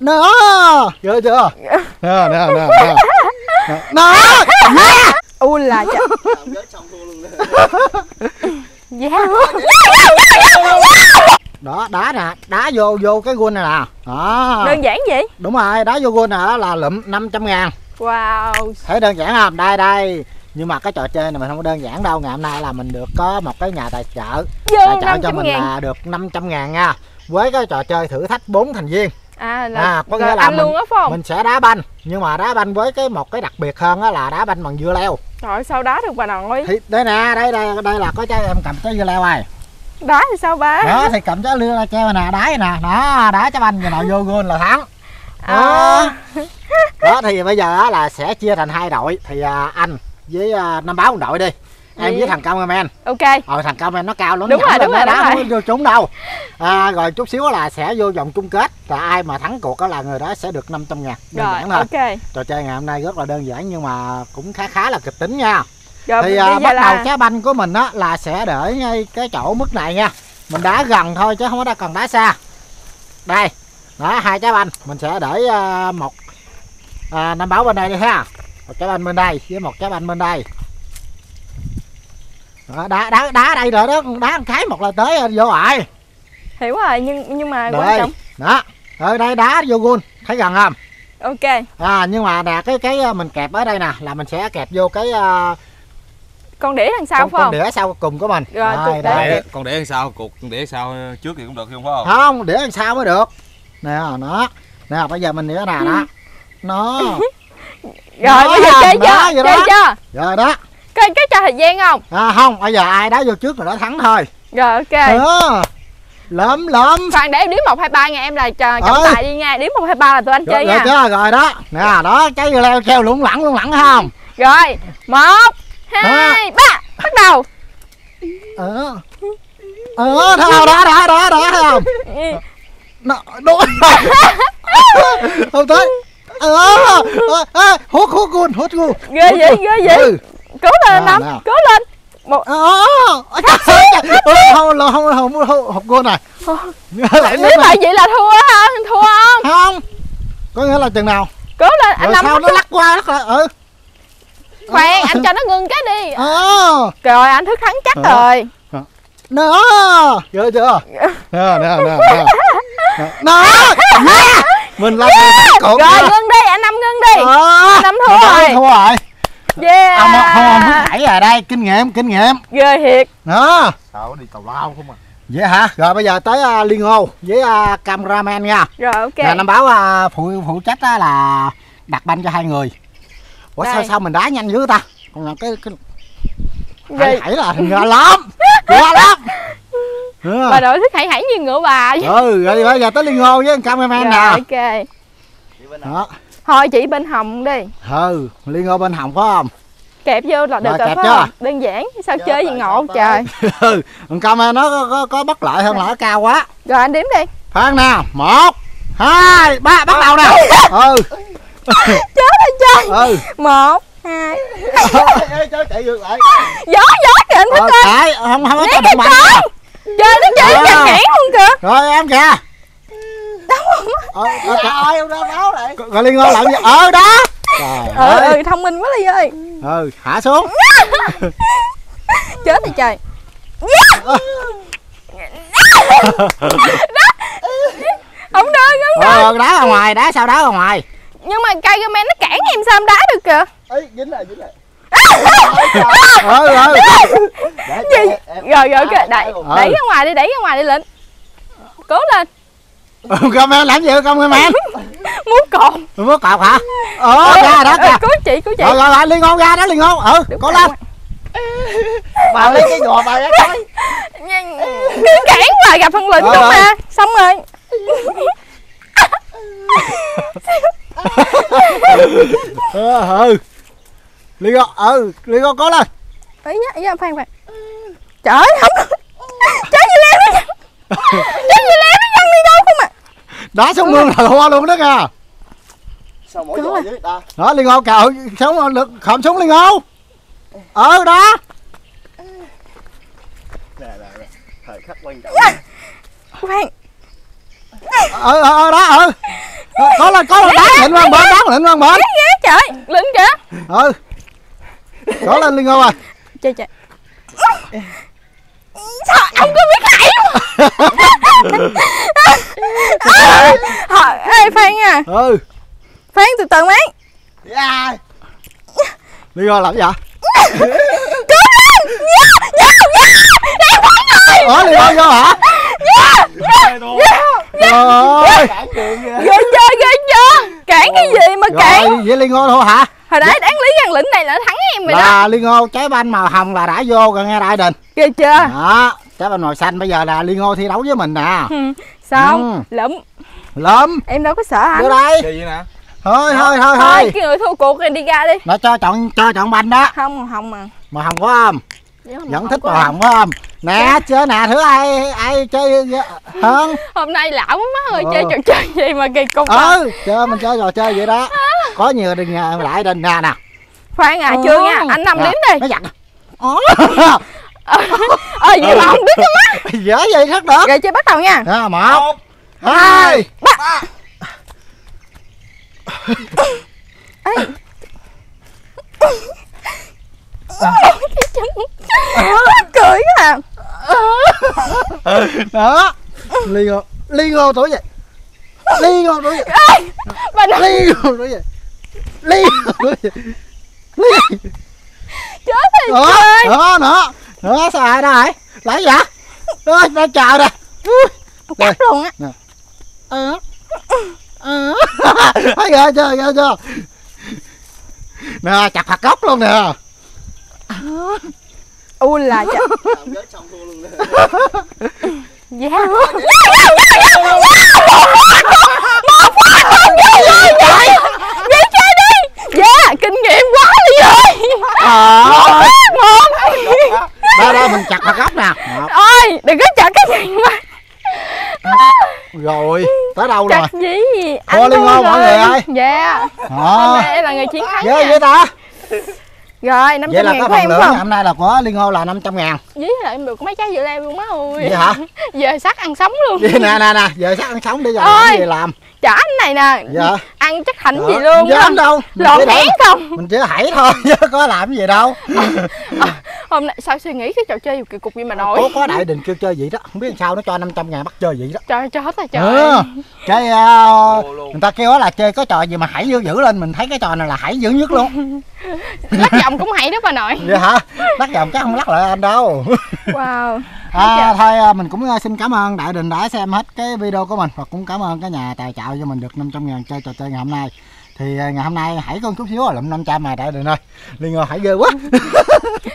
nó chưa chưa? Nè nè nè nè. Nó u là dạ đó đá nè đá vô vô cái gun này nè. Đó. Đơn giản vậy? Đúng rồi đá vô gun nè là lụm 500 ngàn. Wow. Thấy đơn giản không? Đây đây. Nhưng mà cái trò chơi này mình không có đơn giản đâu. Ngày hôm nay là mình được có một cái nhà tài trợ. Vô tài trợ cho mình ngàn. là được 500 ngàn nha. Với cái trò chơi thử thách 4 thành viên à là à, có nghĩa rồi là mình- luôn phải không? mình sẽ đá banh nhưng mà đá banh với cái một cái đặc biệt hơn á là đá banh bằng dưa leo. Trời ơi, sao đá được bà nội? Thì đây nè đây đây đây là có trái em cầm trái dưa leo này. Đá thì sao ba đó thì cầm trái dưa leo treo nè đá nè. Đó đá trái banh rồi nào vô gôn là thắng. À, đó. Đó thì bây giờ là sẽ chia thành hai đội. Thì à, anh với à, năm báo một đội đi em với thằng cameraman ok. Ờ thằng cameraman nó cao lắm Đúng rồi, đúng rồi, đá đúng có vô trúng đâu. À, rồi chút xíu là sẽ vô vòng chung kết. Và ai mà thắng cuộc đó là người đó sẽ được 500 ngàn. Đơn rồi giản thôi. ok. Trò chơi ngày hôm nay rất là đơn giản nhưng mà cũng khá khá là kịch tính nha. Rồi thì à, bắt đầu là trái banh của mình á là sẽ để ngay cái chỗ mức này nha. Mình đá gần thôi chứ không có cần đá xa. Đây đó hai trái banh. Mình sẽ để à, một à, năm báo bên đây đi ha. Một trái banh bên đây với một trái banh bên đây đó, đá đá đá đây rồi đó đá một cái một là tới vô rồi hiểu rồi nhưng nhưng mà quan đây trọng đó. Ở đây đá vô gun thấy gần không? Ok. À nhưng mà nè cái cái à, mình kẹp ở đây nè là mình sẽ kẹp vô cái à, con đĩa đằng sau con, phải con không? đĩa sau cùng của mình. Rồi, Đây, đây. đĩa. con để đằng sau cục để sau trước thì cũng được không phải không? Không để làm sao mới được. Nè nó. Nè bây giờ mình nữa nè đó. Nó. Rồi bây giờ chơi chưa? vậy chơi chưa? Rồi đó cái cái cho thời gian không? À, không bây giờ ai đá vô trước rồi đó thắng thôi. Rồi ok. Đó lắm lắm khoan để em đếm một hai ba nha em là chờ trọng Ơi. tài đi nha. Đếm một hai ba là tụi anh rồi, chơi rồi, nha. chưa? rồi đó. Nè đó trái dưa leo treo lủng lẳng lủng lẳng không? Rồi một hai ba. Bắt đầu. Ờ. Ờ thấy không đó đó đó đó thấy không nó đúng không tới ờ. Ờ, ờ, hút hút gun hút gun ghê vậy ghê vậy cố lên năm nào. cố lên. Một. Trời ơi, không không không không học cô này. Nếu mà vậy là thua ha thua không? Không. Có nghĩa là chừng nào? Cố lên anh sao nó lắc qua lắc lại? Ừ. Khoan anh cho nó ngưng cái đi. Rồi anh thức thắng chắc rồi. Nó chưa chưa? Nè nè nè nè. Nó yeah. mình là người thắng cuộc rồi ngưng đi anh năm ngưng đi Ờ, anh năm thua Rồi, rồi thua rồi yeah ông không ông muốn thảy rồi đây kinh nghiệm kinh nghiệm ghê thiệt đó sao đi tàu lao không à vậy hả rồi bây giờ tới uh, liên ngô với uh, cameraman nha rồi ok Nè năm báo à, phụ phụ trách á là đặt banh cho hai người. Ủa sao Đây. sao mình đá nhanh dữ ta? Còn là cái cái hãy hãy là gà lắm. Gà lắm. Ừ. bà nội thức hãy hãy như ngựa bà vậy. ừ rồi bây giờ tới liên ngô với cameraman rồi nè. ok Đó. thôi chỉ bên hồng đi Ừ, liên ngô bên hồng phải không? Kẹp vô là được Rồi, phải không? Đơn giản. Sao chơi gì ngộ trời? ừ, camera nó có, có, có bất lợi hơn là nó cao quá. rồi anh đếm đi. Khoan nào, một, hai, ba, bắt đầu nè. Ừ, chết rồi trời. Ừ. một hai. Chơi chạy ngược lại. gió gió kìa anh thức Ờ, ơi chạy, không không có kìa động mạnh. con. chơi nó chơi chặt nghẽn luôn kìa. Rồi em kìa. Ờ, ờ, Trời ông đâu báo lại. Gọi- gọi liên ngô làm gì? Ờ đó. Trời ừ, ơi. ừ thông minh quá đi ơi ừ hạ xuống. Chết rồi trời. Không được không được. ờ đá ra ngoài đá sao đá ra ngoài? Nhưng mà cây comment nó cản em sao em đá được kìa? Ấy dính lại dính lại. Ừ ừ. Gì rồi rồi kìa đẩy Ừ. đẩy ra ngoài đi đẩy ra ngoài đi lịnh cố lên. Ừ comment làm gì không comment muốn cột muốn cọp hả? Ờ ra đó kìa chị cứu chị. Rồi rồi rồi liên ngô ra đó liên ngô ừ Đúng cố lên. Bà lấy cái gò bà ra coi. Cứ cản hoài gặp thằng lịnh Rồi, không rồi. à xong rồi. Ừ ừ. Liên ngô ừ liên ngô cố lên. Ấy nhá ấy nhá khoan khoan. Trời ơi không trái dưa leo nó trái dưa leo nó văng đi đâu không à đá xuống mương là thua luôn đó nha sao mỗi giò à. ta đó liên ngô cào sống lực khom xuống liên ngô ừ đó nè nè nè thời khắc quan trọng khoan ừ ừ ừ, đó ừ có là có là đáng lịnh quan bển đáng lịnh quan Ghê trời lính kìa ừ có lên liên ngô rồi trời trời sao ông có biết khải Thôi, ê Phan nha ừ Phan từ từ mấy. À, liên ngô làm gì vậy ủa liên ngô vô hả? Rồi cản đường kìa. ghê chưa ghê chưa cản cái gì mà cản? rồi vậy liên ngô thôi hả? Hồi nãy đáng lý thằng lĩnh này là thắng em rồi đó. Là liên ngô trái banh màu hồng là đã vô rồi nghe đại đình. Ghê chưa? Đó trái banh màu xanh bây giờ là liên ngô thi đấu với mình nè. Sao? Ừ. lụm. Em đâu có sợ hả vô đây. Gì vậy nè? Thôi thôi thôi thôi cái người thua cuộc này đi ra đi. Nó cho chọn cho chọn banh đó. Không màu hồng mà màu hồng có không Nếu vẫn màu thích màu hồng phải không nè chơi nè thử ai ai chơi hơn? Hôm nay lão quá má ơi Ờ. chơi trò chơi gì mà kỳ cục ừ chơi mình chơi trò chơi vậy đó. Có nhiều đừng nhà lại đình nè nè. Khoan à Ờ. chưa nha anh nằm Nè, liếm đi nó giặt Ồ, ờ vậy mà không biết cái má dễ vậy rất được. Rồi chơi bắt đầu nha. Một, hai ba. Cười à. Đó. Liên ngô liên ngô tuổi vậy liên ngô tuổi vậy bà nói liên ngô tuổi vậy liên ngô tuổi vậy liên chết thì đó chơi đó đó. Đó sao ai đó hả? Lấy vậy đó nó chào nè. Cắt luôn á. Ờ ờ thấy ghê chưa ghê chưa? Nè chặt hạt gốc luôn nè. U là thua luôn nè. dạ. Vậy chơi đi. Dạ kinh nghiệm quá đi rồi ờ. Một đây đây mình chặt hạt gốc nè. Ôi đừng có chặt cái gì mà rồi tới đâu rồi? Chặt gì Thôi liên thua ngôn mọi rồi. người ơi. Dạ. Ờ nay là người chiến thắng ghê vậy ta? Rồi 500 vậy là ngàn của phần lượng hôm nay là của liên hô là 500 ngàn. Dí lại em được mấy trái dưa leo luôn má ơi vậy hả? Giờ sắc ăn sống luôn. Vậy nè nè nè giờ sao ăn sống để giờ Ôi. làm gì làm? Chả anh này nè. Dạ. Ăn chắc thành gì Đó, luôn dám á. đâu. Lộn hén không. Mình chỉ hãy thôi chứ có làm gì đâu Hôm nay sao suy nghĩ cái trò chơi kỳ cục gì mà có nổi? có đại đình kêu chơi vậy đó. Không biết sao nó cho 500 ngàn bắt chơi vậy đó. Trời chết rồi trời. Ừ. cái uh, Lô luôn. người ta kêu đó là chơi có trò gì mà hãy dữ dữ lên mình thấy cái trò này là hãy dữ nhất luôn. Lắc giọng cũng hay đó bà nội. Vậy hả? Lắc vòng chắc không lắc lại anh đâu. Wow. À, thôi à, mình cũng à, xin cảm ơn đại đình đã xem hết cái video của mình và cũng cảm ơn cả nhà tài trợ cho mình được 500 ngàn chơi trò chơi ngày hôm nay. Thì à, ngày hôm nay hãy con chút xíu là lụm 500 mà đại đình ơi. Liên ngô hãy ghê quá